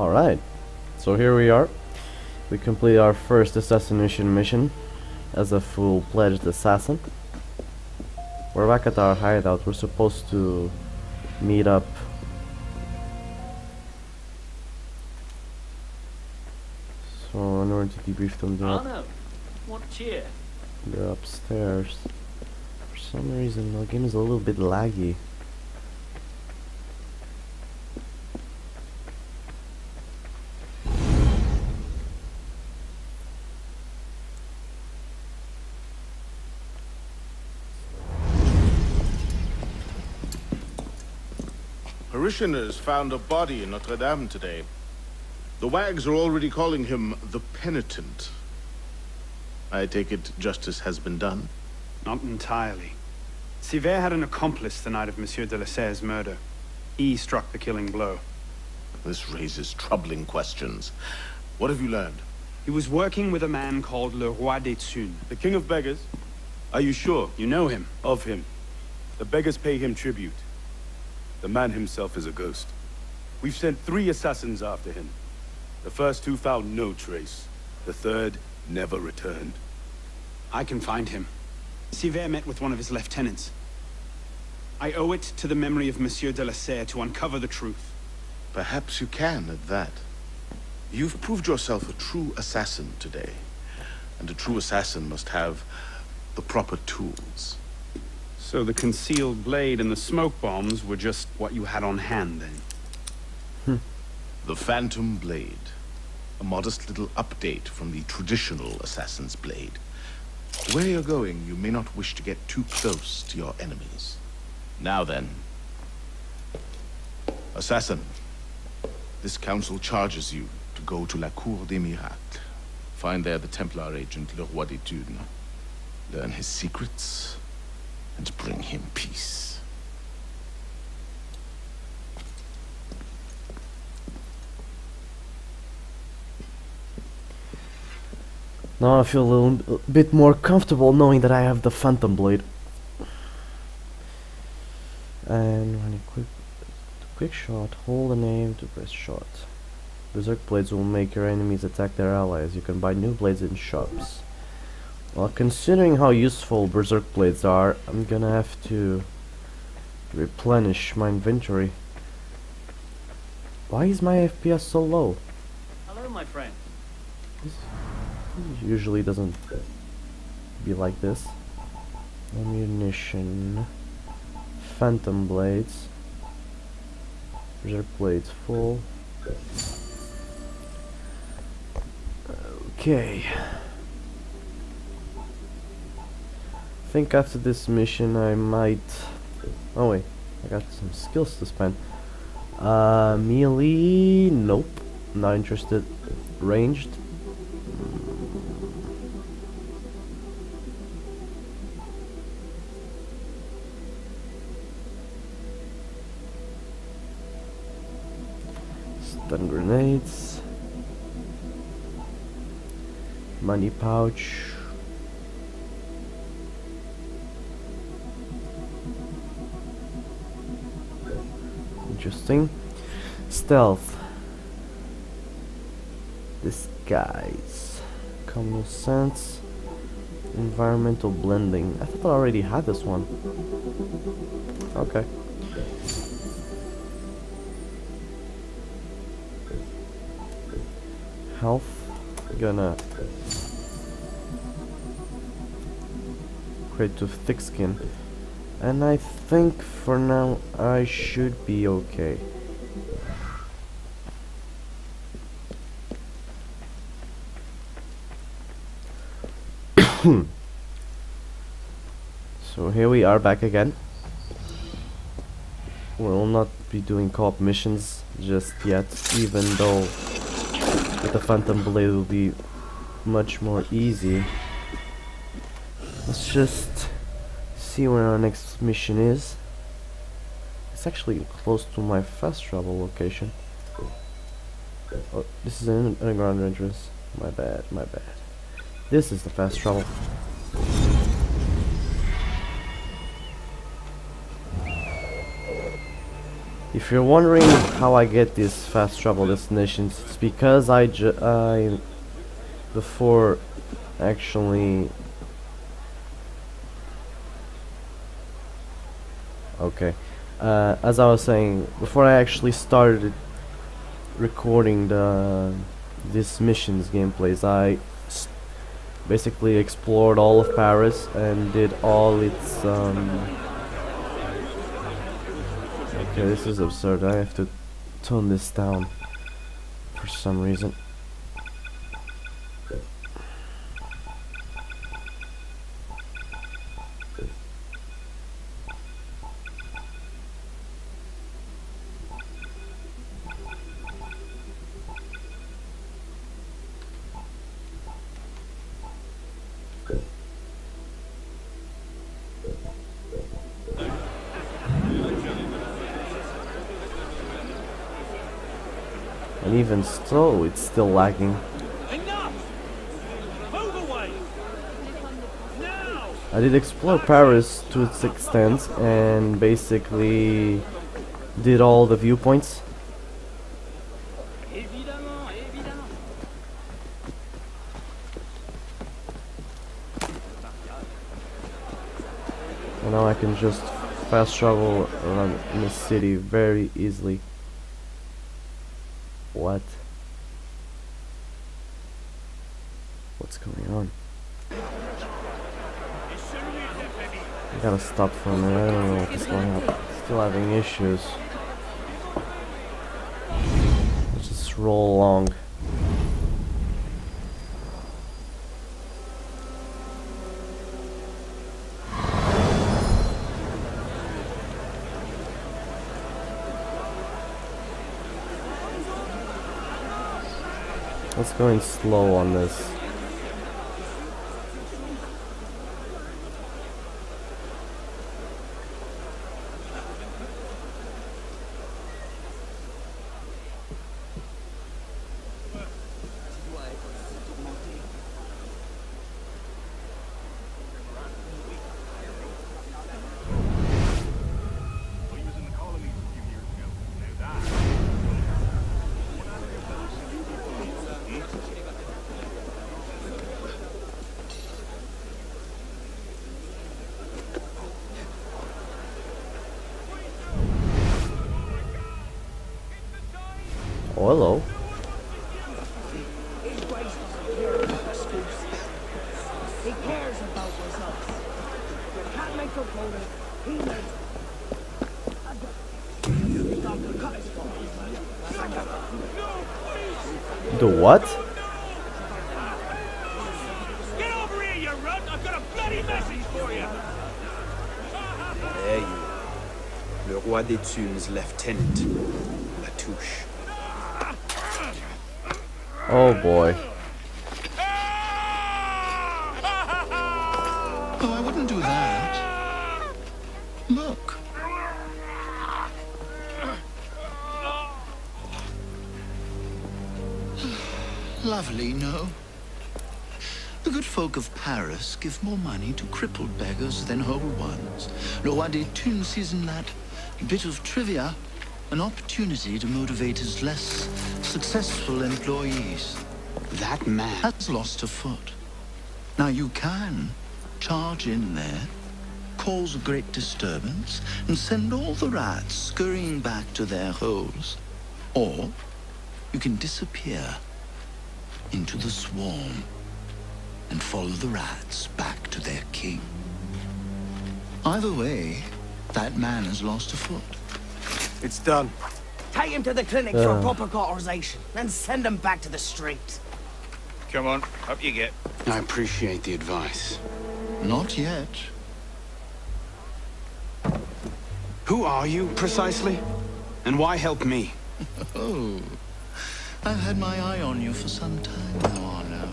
Alright, so here we are. We complete our first assassination mission as a full-fledged assassin. We're back at our hideout. We're supposed to meet up. So in order to debrief them, they're, up, what cheer? they're upstairs. For some reason, the game is a little bit laggy. Parishioners found a body in Notre Dame today. The wags are already calling him the Penitent. I take it justice has been done? Not entirely. Sivert had an accomplice the night of Monsieur de la Serre's murder. He struck the killing blow. This raises troubling questions. What have you learned? He was working with a man called Le Roi des Thunes. The king of beggars? Are you sure You know him? of him? The beggars pay him tribute. The man himself is a ghost. We've sent three assassins after him. The first two found no trace. The third never returned. I can find him. Sivert met with one of his lieutenants. I owe it to the memory of Monsieur de la Serre to uncover the truth. Perhaps you can at that. You've proved yourself a true assassin today. And a true assassin must have the proper tools. So the concealed blade and the smoke bombs were just what you had on hand then? Hmm. The Phantom Blade. A modest little update from the traditional assassin's blade. Where you're going, you may not wish to get too close to your enemies. Now then. Assassin. This council charges you to go to La Cour des Miracles. Find there the Templar agent Le Roi des Thunes. Learn his secrets and bring him peace. Now I feel a little bit more comfortable knowing that I have the Phantom Blade. And when you quick, quick shot, hold the name to press shot. Berserk blades will make your enemies attack their allies. You can buy new blades in shops. Well, considering how useful Berserk blades are, I'm gonna have to replenish my inventory. Why is my FPS so low? Hello, my friend. This usually doesn't be like this. Ammunition, phantom blades, berserk blades full. Okay. I think after this mission I might. Oh wait, I got some skills to spend. Uh, melee, nope, not interested. Ranged, stun grenades, money pouch. Interesting. Stealth. Disguise. Common sense. Environmental blending. I thought I already had this one. Okay. health. Gonna create to thick skin. And I think for now I should be okay. so here we are back again. We'll not be doing co-op missions just yet, even though with the Phantom Blade will be much more easy. Let's just see where our next mission is. It's actually close to my fast travel location. Oh, this is an underground entrance. My bad, my bad. This is the fast travel. If you're wondering how I get these fast travel destinations, it's because I, I before actually okay. Uh, as I was saying before I actually started recording the this missions gameplays I basically explored all of Paris and did all its um, okay this is absurd. I have to tone this down for some reason And even so, it's still lagging. Enough! Move away! Now! I did explore Paris to its extent and basically did all the viewpoints. And now I can just fast travel around the city very easily. What? What's going on? I gotta stop for a minute, I don't know what's going on. Still having issues. Let's just roll along. Let's going slow on this. Oh, he makes The what? Get over here, you runt! I've got a bloody message for you! There you are. Le Roi des Thunes Lieutenant, Latouche. Oh boy. Oh, I wouldn't do that. Look. Lovely, no? The good folk of Paris give more money to crippled beggars than whole ones. Le Roi des Thunes sees in that bit of trivia an opportunity to motivate his less successful employees. That man. has lost a foot. Now you can charge in there, cause a great disturbance, and send all the rats scurrying back to their holes. Or you can disappear into the swarm and follow the rats back to their king. Either way, that man has lost a foot. It's done. Take him to the clinic for a Uh. proper cauterization, then send him back to the street. Come on, up you get. I appreciate the advice. Not yet. Who are you, precisely? And why help me? Oh, I've had my eye on you for some time now, Arno.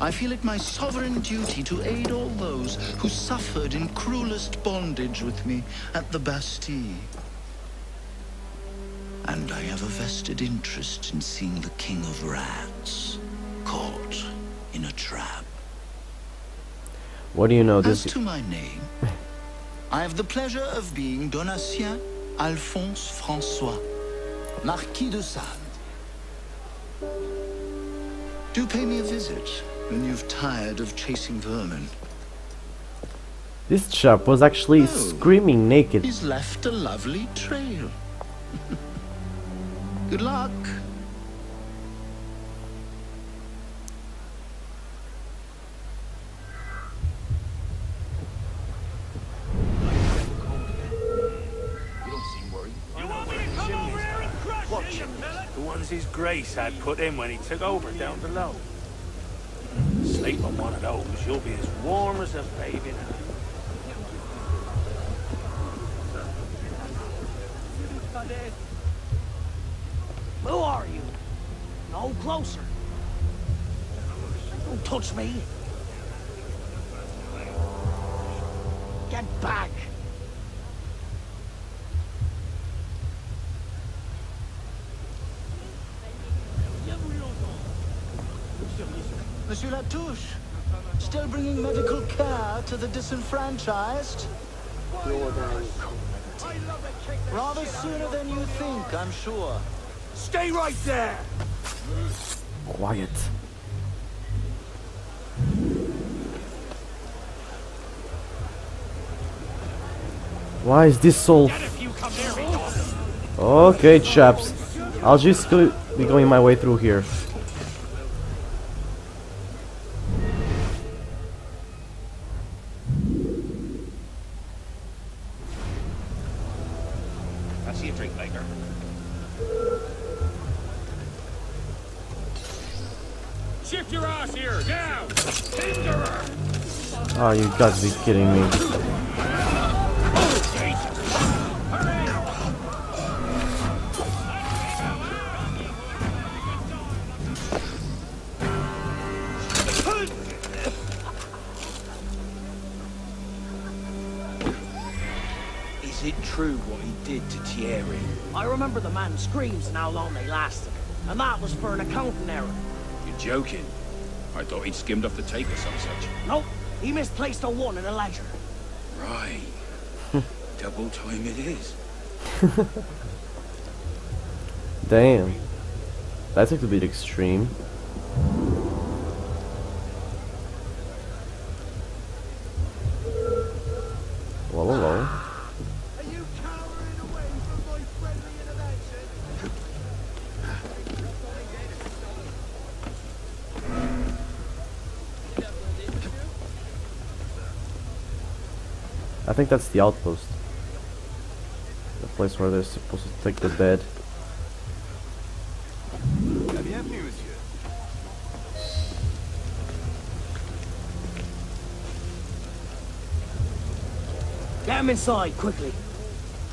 I feel it my sovereign duty to aid all those who suffered in cruelest bondage with me at the Bastille. And I have a vested interest in seeing the King of Rats caught in a trap. What do you know? this? As to my name, I have the pleasure of being Donatien Alphonse Francois, Marquis de Sade. Do pay me a visit when you've tired of chasing vermin. This chap was actually Oh. screaming naked. He's left a lovely trail. Good luck. You want me to come over here and crush you, you pellet? The ones his grace had put in when he took over down below. Sleep on one of those, you'll be as warm as a baby now. Who are you? No closer. Don't touch me. Get back. Monsieur Latouche, still bringing medical care to the disenfranchised? Rather sooner than you think, I'm sure. Stay right there! Quiet. Why is this so... If you come near me, dog. Okay, chaps. I'll just go be going my way through here. I'll see you drink later. Shift your ass here, now! Tinderer! Oh, you got to be kidding me. Is it true what he did to Thierry? I remember the man's screams and how long they lasted. And that was for an accounting error. You're joking. I thought he'd skimmed off the tape or some such. Nope, he misplaced a one in a ledger. Right. Double time it is. Damn. That's a bit extreme. I think that's the outpost. The place where they're supposed to take the bed. Bienvenue, monsieur. Get him inside, quickly.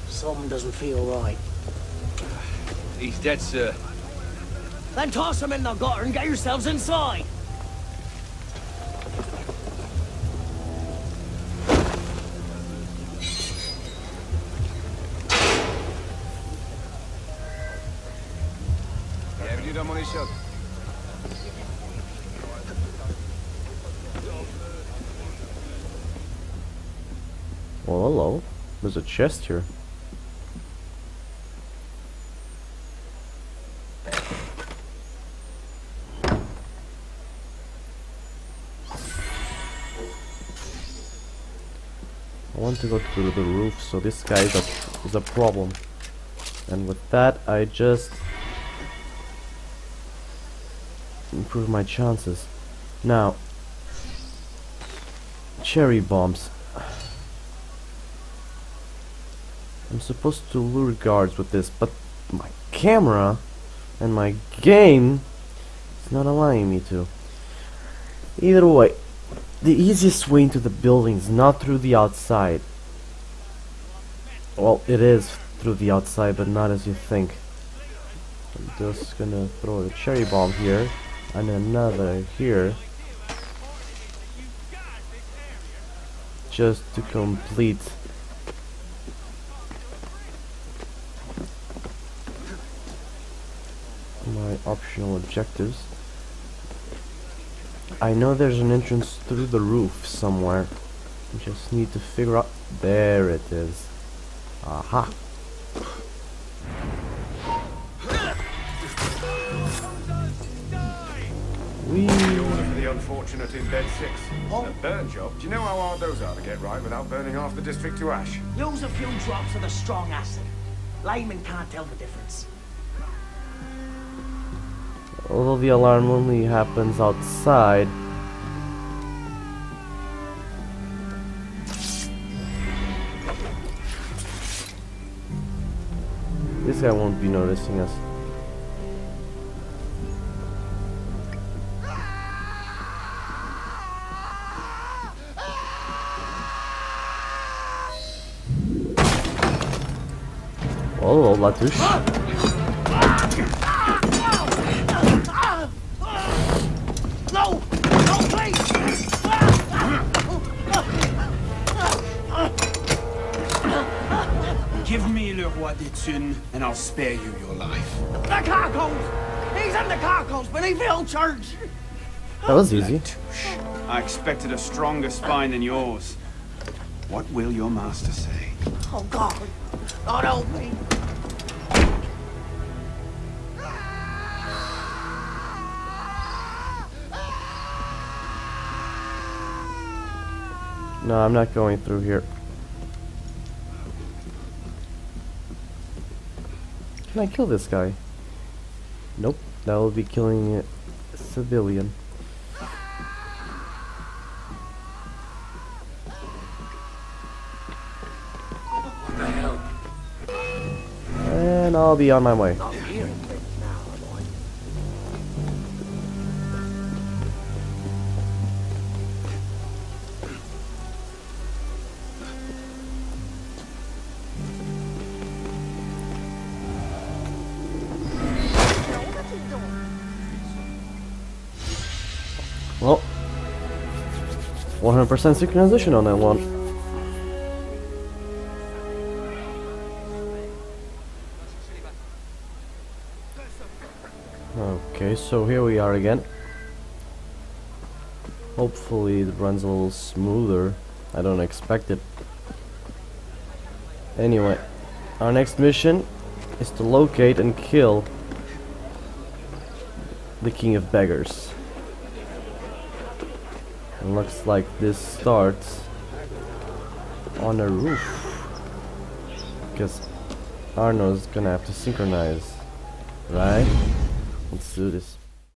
Something doesn't feel right. He's dead, sir. Then toss him in the gutter and get yourselves inside. Dans. Well, hello. There's a chest here. I want to go to the roof, so this guy is a, is a problem. And with that, I just improve my chances. Now, cherry bombs. I'm supposed to lure guards with this, but my camera and my game is not allowing me to. Either way, the easiest way into the building is not through the outside. Well, it is through the outside, but not as you think. I'm just gonna throw a cherry bomb here, and another here, just to complete my optional objectives. I know there's an entrance through the roof somewhere. Just need to figure out. There it is. Aha. Whee! The order for the unfortunate in bed six. Oh. A burn job. Do you know how hard those are to get right without burning half the district to ash? Use a few drops of the strong acid. Layman can't tell the difference. Although the alarm only happens outside. This guy won't be noticing us. Oh, Latouche. No! No! Give me Le Roi des Thunes, and I'll spare you your life. The carcos! He's in the carcos beneath the old church! That was easy. I expected a stronger spine than yours. What will your master say? Oh, God! God help me! No, I'm not going through here. Can I kill this guy? Nope, that will be killing a civilian. And I'll be on my way. 100% synchronization on that one. Okay, so here we are again. Hopefully it runs a little smoother. I don't expect it. Anyway, our next mission is to locate and kill the King of Beggars. Looks like this starts on a roof. Because Arno's gonna have to synchronize. Right? Let's do this.